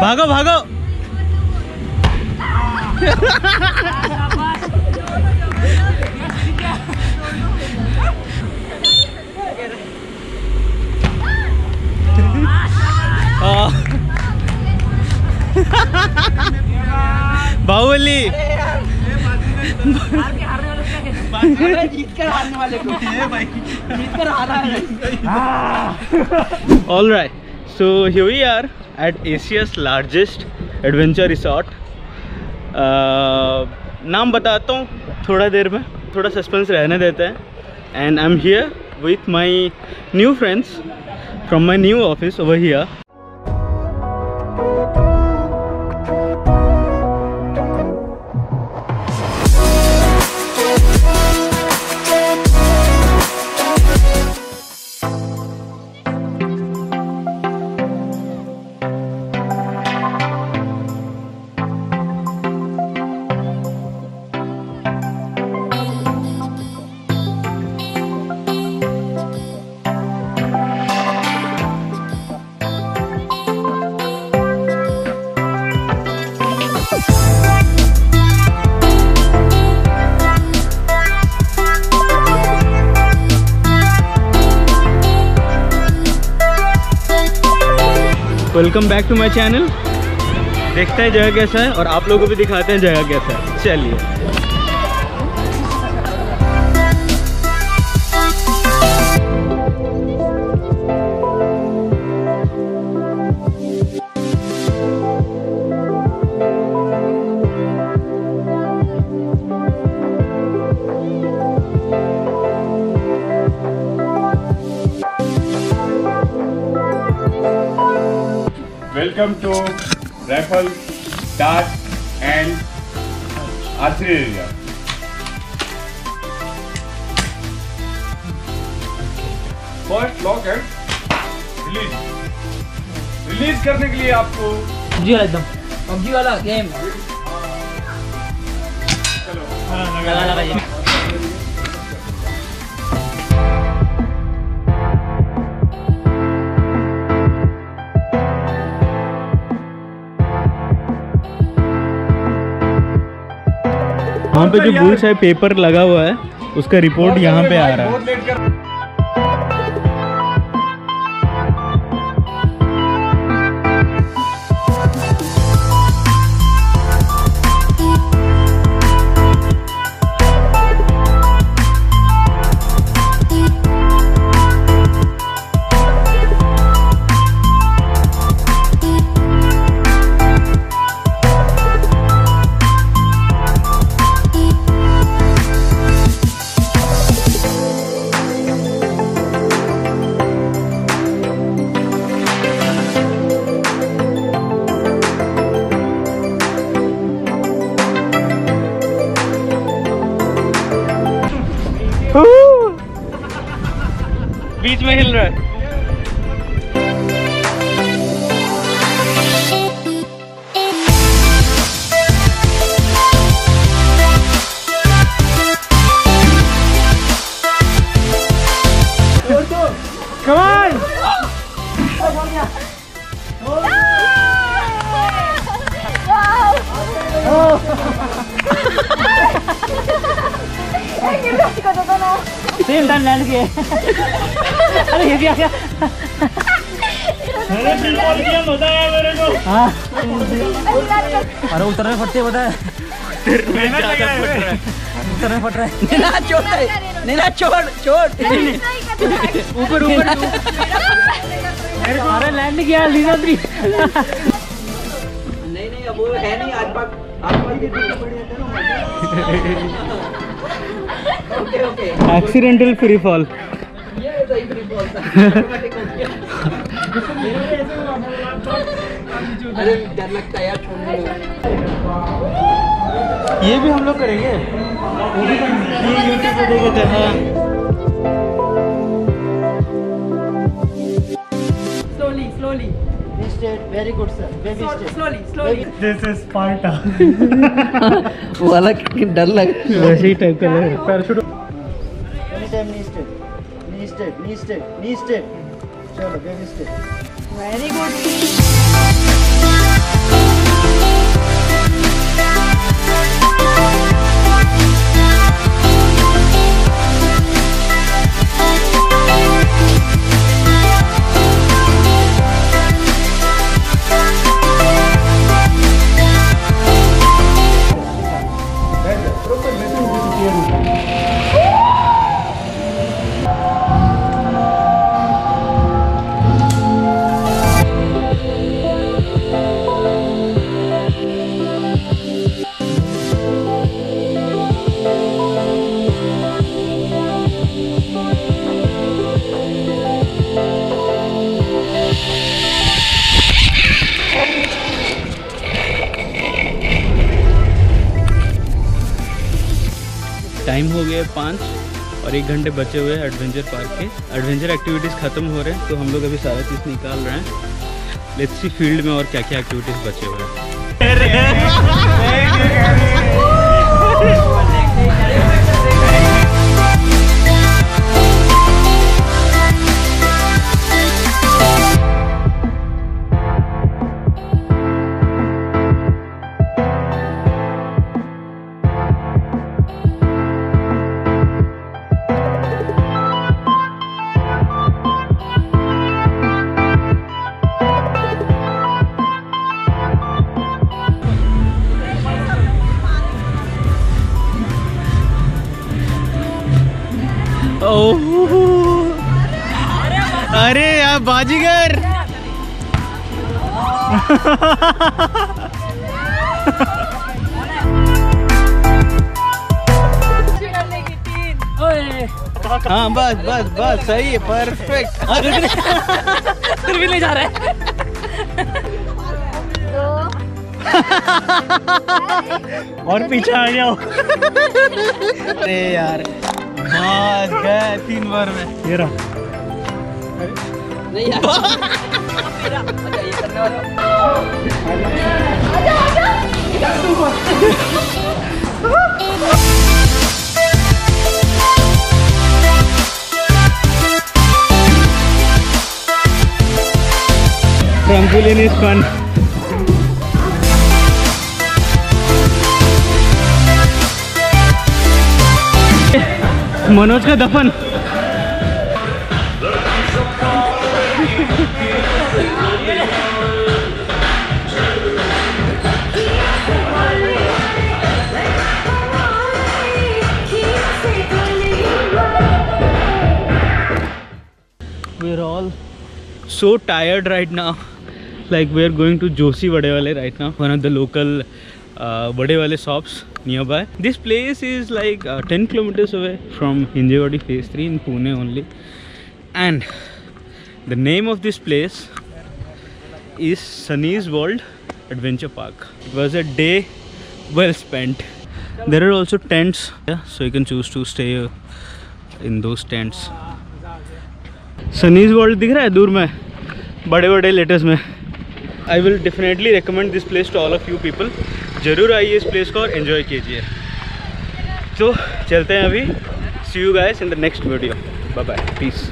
भागो भागो। हाँ। बाहुबली। जीत कर so here we are at Asia's largest adventure resort. Uh, नाम बताता हूँ थोड़ा देर में थोड़ा सस्पेंस रहने देते हैं and I am here with my new friends from my new office over here welcome back to my channel देखते हैं जगह कैसा है और आप लोगों को भी दिखाते हैं जगह कैसा है। चलिए। Welcome to rifle dart and archery first lock and release release करने के लिए आपको जी हाँ एकदम। पबजी वाला गेम चलो। हाँ, लगा लगा वहाँ पे जो बुल्स है पेपर लगा हुआ है उसका रिपोर्ट यहाँ पे आ रहा है। बीच में हिल रहा है Come on! Same time land किए अरे ये क्या क्या हाँ। अरे उतरने फटते पता है? रहा है। उतरने फट रहा है। नीला चोट नीला चोट चोट। ऊपर ऊपर। अरे लैंड किया थ्री। नहीं नहीं अब वो है नहीं आज पाक आज पाक okay okay accidental free fall हो अरे डर लगता है यार छोड़ने ये भी हम लोग करेंगे? वो भी ये यूट्यूब पे देखे थे हाँ डर लग। वैसे टाइप का चलो वेरी गुड टाइम हो गया पाँच और एक घंटे बचे हुए हैं एडवेंचर पार्क के। एडवेंचर एक्टिविटीज़ ख़त्म हो रहे हैं तो हम लोग अभी सारा चीज़ निकाल रहे हैं। लेट्स सी फ़ील्ड में और क्या क्या एक्टिविटीज़ बचे हुए हैं। बाजीगर। हाँ बस बस बस सही है परफेक्ट फिर भी नहीं जा रहा है। और पीछे आ जाओ। अरे यार बस गए तीन बार में। ये रहा। नहीं Trampoline is fun. मनोज का दफन so tired right now like we're going to joshi vadewale right now one of the local uh, vadewale shops nearby this place is like uh, 10 kilometers away from hinjewadi phase 3 in pune only and the name of this place is sunny's world adventure park it was a day well spent there are also tents yeah, so you can choose to stay uh, in those tents Sunny's World दिख रहा है दूर में बड़े बड़े letters में। I will definitely recommend this place to all of you people ज़रूर आइए इस प्लेस को और इन्जॉय कीजिए। तो चलते हैं अभी। See you guys in the next video bye bye peace